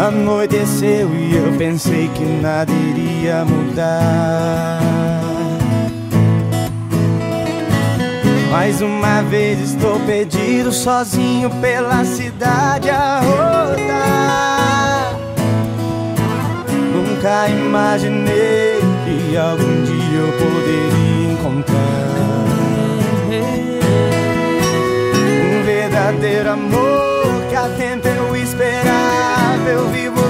Anoiteceu e eu pensei que nada iria mudar. Mais uma vez estou perdido sozinho pela cidade a rodar. Nunca imaginei que algum dia eu poderia encontrar um verdadeiro amor que tempo eu vi você.